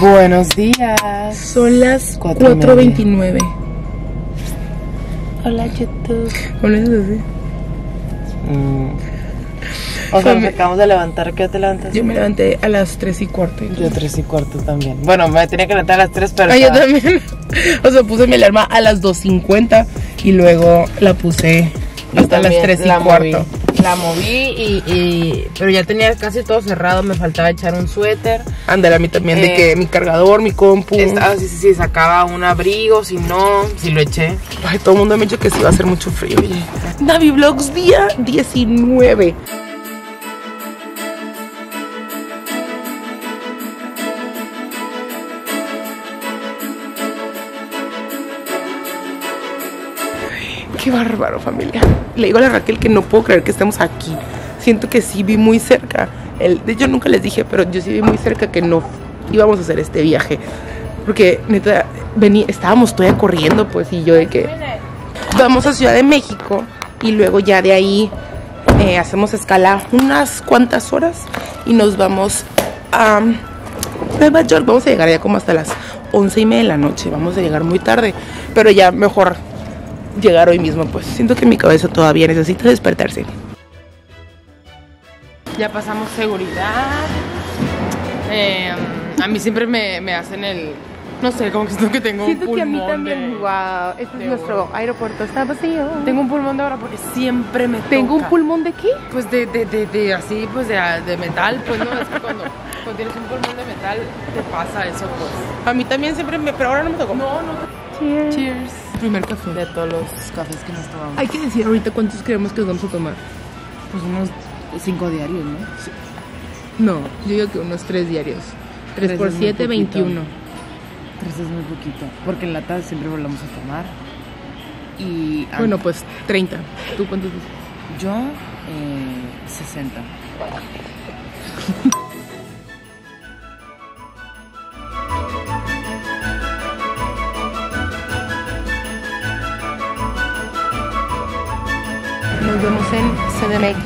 Buenos días. Son las Cuatro y 4.29. Hola, YouTube. Hola, así. Mm. O sea, nos acabamos de levantar. ¿Qué te levantas? Yo me levanté a las 3 y cuarto. Yo tres y cuarto también. Bueno, me tenía que levantar a las 3, pero. Ah, yo también. O sea, puse mi alarma a las 2.50 y luego la puse hasta las también 3 y la cuarto. moví. La moví y, y- Pero ya tenía casi todo cerrado. Me faltaba echar un suéter. Ándale, a mí también, de Eh, que mi cargador, mi compu. Estaba, sí, sí, sí, sacaba un abrigo. Si no, si lo eché. Ay, todo el mundo me ha dicho que sí va a hacer mucho frío. oye. Navi Vlogs día 19. Qué bárbaro, familia. Le digo a la Raquel que no puedo creer que estemos aquí. Siento que sí vi muy cerca. El, hecho, nunca les dije, pero yo sí vi muy cerca que no íbamos a hacer este viaje. Porque, neta, vení, estábamos todavía corriendo, pues, y yo de que vamos a Ciudad de México y luego ya de ahí eh, hacemos escala unas cuantas horas y nos vamos a Nueva York. Vamos a llegar ya como hasta las once y media de la noche. Vamos a llegar muy tarde, pero ya mejor llegar hoy mismo, pues siento que mi cabeza todavía necesita despertarse. Ya pasamos seguridad. Eh, a mí siempre me, me hacen el. No sé, como que siento que tengo un pulmón. de- wow, este de oro. aeropuerto, está vacío. Tengo un pulmón de ahora porque siempre me ¿Tengo un pulmón de qué? Pues de, de, de, de así, pues de, de metal, pues no, es que cuando, cuando tienes un pulmón de metal te pasa eso, pues. A mí también siempre me, pero ahora no me tocó. No, no. Cheers. Cheers. Primer café. De todos los cafés que nos tomamos. Hay que decir ahorita cuántos creemos que nos vamos a tomar. Pues unos cinco diarios, ¿no? No, yo digo que unos tres diarios. Tres Tres por siete. 21. Tres es muy poquito. Porque en lata siempre volvemos a tomar. Y. Bueno, pues 30. ¿Tú cuántos? Yo, eh, 60. en CDMX.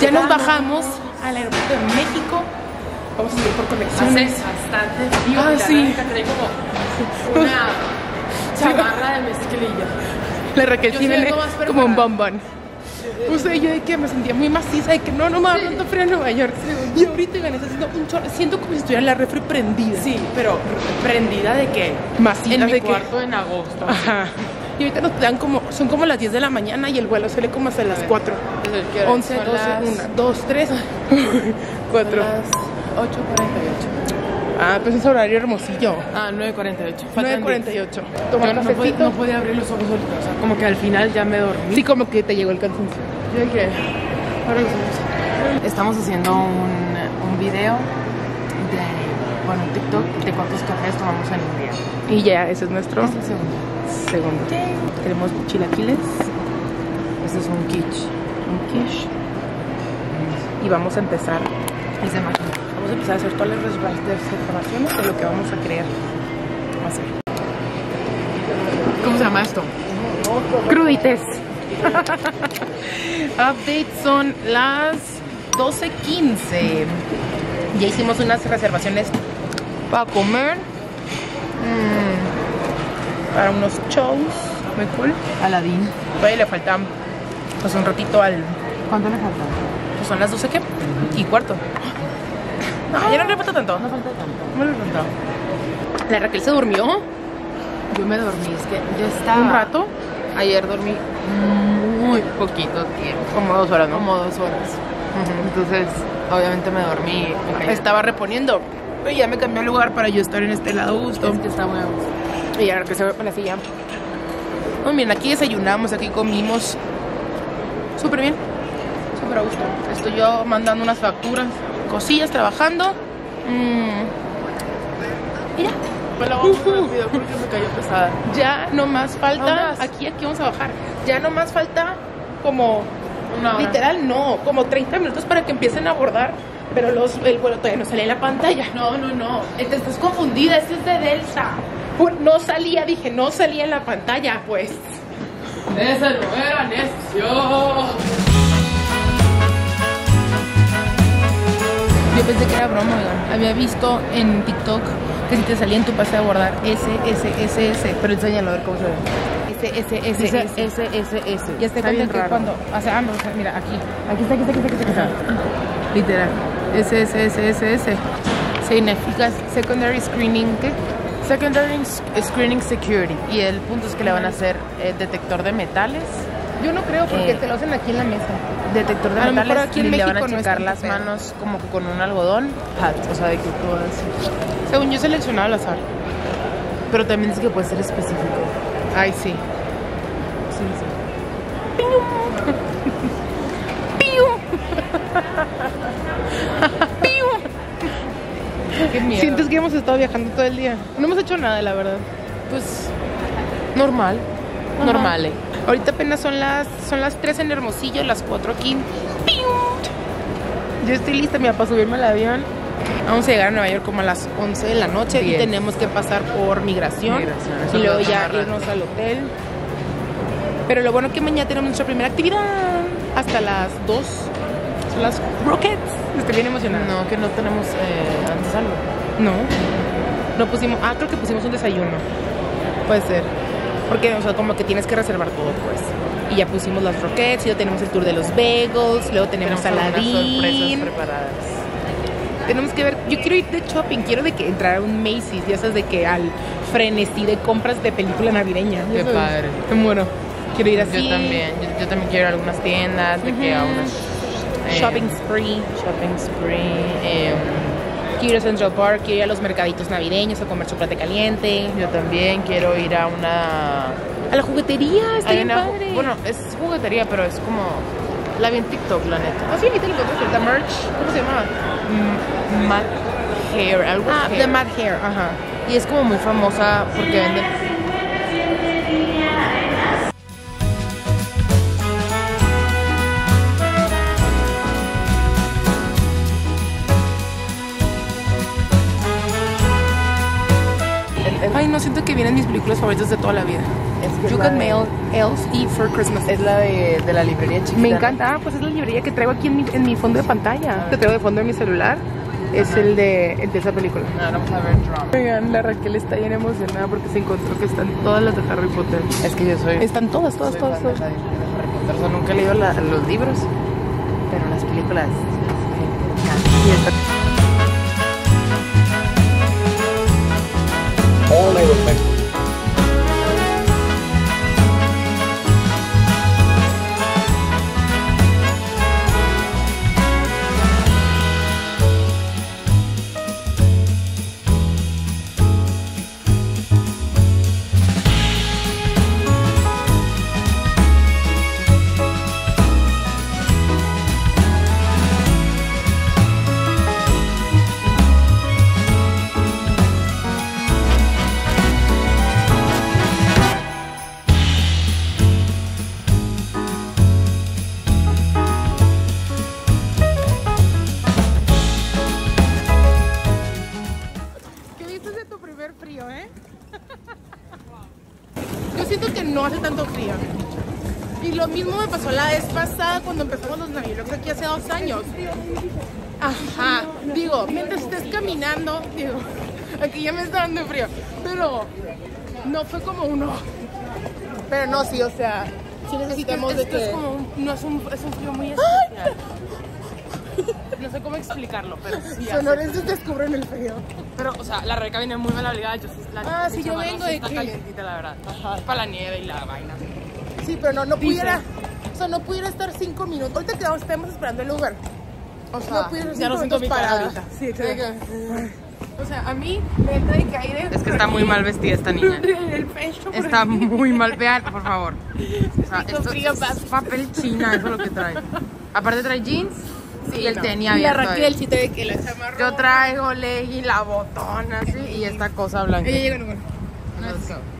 Ya nos bajamos al aeropuerto de México. Vamos a ir por conexiones. bastante frío. Ah, sí. Trae como una chamarra de mezclilla. La Raquel sí sí más como un bombón. Sea, yo de que me sentía muy maciza, de que no, no me da tanto frío en Nueva York. Y ahorita está haciendo un chorro. Siento como si estuviera en la refri prendida. Sí, pero prendida de que Maciza en mi de que- cuarto en agosto. Ajá. Y ahorita nos dan como, son como las 10 de la mañana y el vuelo sale como hasta las 4. Desde que hora 11, son 12, las- 1, 2, 3, 4. Las 8.48. Ah, pues es horario hermosillo. Ah, 9.48. Faltan 9.48. 10. Toma Yo no, podía, no podía abrir los ojos ahorita. O sea, como que al final ya me dormí. Sí, como que te llegó el cansancio. Yo dije, ahora ojos. Estamos haciendo un, un video de, bueno, un TikTok de cuántos cafés tomamos en un día. Y ya, ese es nuestro Este es segundo. segundo. Tenemos chilaquiles, Este es un quiche. un quiche. Y vamos a empezar. Es de máquina. Vamos a empezar a hacer todas las reserva- reservaciones de lo que vamos a querer hacer. ¿Cómo se llama esto? Crudites. Update son las 12.15. Ya hicimos unas reservaciones para comer. Mm, para unos shows. Muy cool. Aladín. Todavía le falta pues un ratito al. ¿Cuánto le falta? Pues son las 12 qué? Y cuarto. No, ya no le falta tanto. No falta tanto. No le falta. La Raquel se durmió Yo me dormí, es que yo estaba... un rato. Ayer dormí Muy poquito tiempo. como dos horas, ¿no? Como dos horas. Entonces, obviamente me dormí. Estaba reponiendo. Pero ya me cambió el lugar para yo estar en este lado gusto. Es que está muy a gusto. Y ya que se ve para la silla. Muy bien, aquí desayunamos, aquí comimos. Súper bien. Súper a gusto. Estoy yo mandando unas facturas. Cosillas, trabajando. Mm. Mira. Me la vamos rápido porque me cayó pesada. Ya no más falta. Aquí, aquí vamos a bajar. Ya no más falta como. Una hora. Literal, no. Como 30 minutos para que empiecen a abordar. Pero los, el vuelo todavía no sale en la pantalla. No, no, no. Eh, Te estás confundida. Este es de Delta. No salía, dije, no salía en la pantalla, pues. Ese no era necio. Yo pensé que era broma, oigan. Había visto en TikTok que si te salía en tu pase de guardar S, S, S, S. Pero enséñalo a ver cómo se ve. S, S, S, S. S, S, S. Y este Está bien cuenta que raro. cuando. O sea, ah, o sea, mira, aquí. Aquí está, aquí está, aquí está, aquí está. Literal. S, S, S, S, S. Significa Secondary Screening, ¿qué? Secondary Screening Security. Y el punto es que le van a hacer eh, detector de metales. Yo no creo porque Eh. te lo hacen aquí en la mesa. Detector de A lo mejor metales aquí en y le van México a no es checar tanto las manos como que con un algodón. Pat, o sea, de que tú así. Según yo seleccionaba al azar. Pero también dice que puede ser específico. Ay. Sí, miedo. Sientes que hemos estado viajando todo el día. No hemos hecho nada, la verdad. Pues normal. Ajá. Normal. eh. Ahorita apenas son las son las 3 en Hermosillo, las 4 aquí. ¡Piu! Yo estoy lista, mira, para subirme al avión. Vamos a llegar a Nueva York como a las 11 de la noche y tenemos que pasar por migración, Migración, y luego ya irnos al hotel. Pero lo bueno que mañana tenemos nuestra primera actividad hasta las 2. Son las Rockets. Estoy bien emocionada. No, que no tenemos eh, antes algo. No. No pusimos. Ah, creo que pusimos un desayuno. Puede ser. Porque, o sea, como que tienes que reservar todo, pues. Y ya pusimos las roquettes, y luego tenemos el tour de los bagels, luego tenemos, algunas sorpresas Aladdin. preparadas. Tenemos que ver. Yo quiero ir de shopping, quiero de que entrar a un Macy's, ya sabes, de que al frenesí de compras de película navideña. ya Qué sabes. padre. Me muero. Quiero ir así. Yo también. Yo, yo también quiero ir a algunas tiendas, de que a unas. eh, Shopping spree. Shopping spree. eh, Quiero ir a Central Park, quiero ir a los mercaditos navideños a comer chocolate caliente. yo también quiero ir a una. A la juguetería, está bien una ju- padre. Bueno, es juguetería, pero es como. La vi en TikTok, la neta. Ah, sí, ahorita le encontré the merch. ¿Cómo se llama? Mm, Mad Hair, algo Ah, hair. The Mad Hair, ajá. Y es como muy famosa porque venden. No siento que vienen mis películas favoritas de toda la vida. Es You Got Mail, Elf y For Christmas. Es la de, de la librería chiquita. Me encanta. Ah, pues es la librería que traigo aquí en mi, en mi fondo de pantalla. Que traigo de fondo de mi celular. Es el de, el de esa película. Ahora vamos a ver Drum. Oigan, la Raquel está bien emocionada porque se encontró que están todas las de Harry Potter. Es que yo soy. Están todas, todas, soy todas, fan todas. de Harry Potter. O sea, nunca he leído la- los libros, pero las películas. Y está- ¿Qué pasó la vez pasada cuando empezamos los navilogs aquí hace dos años. Ajá. Digo, mientras estés caminando, digo, aquí ya me está dando frío. Pero no fue como uno. Pero no, sí, o sea, sí necesitamos Esto de que... es como un- no es un, es un frío muy especial. No sé cómo explicarlo, pero sí. Sonorenses descubren el frío. Pero, o sea, la reca viene muy mal abrigada. Yo sí, la, Ah, sí, yo vengo de está que- calientita, la verdad. Es para la nieve y la vaina. Sí, pero no, no Dice. pudiera. O sea, no pudiera estar cinco minutos. Ahorita que estamos esperando el Uber. O sea, no pudiera estar ya cinco minutos parada. ahorita. Sí, exacto. O sea, a mí me entra de aire. Es que está muy mal vestida esta niña. El pecho. Está aquí. muy mal. Vean, por favor. O sea, esto frío es papel china, eso es lo que trae. Aparte trae jeans y el no. tenis Y la abierto. Raquel ahí. sí te de que la chamarra. Yo traigo legging, la botona, así, y esta cosa blanca. Ella llega, no, bueno. Let's go.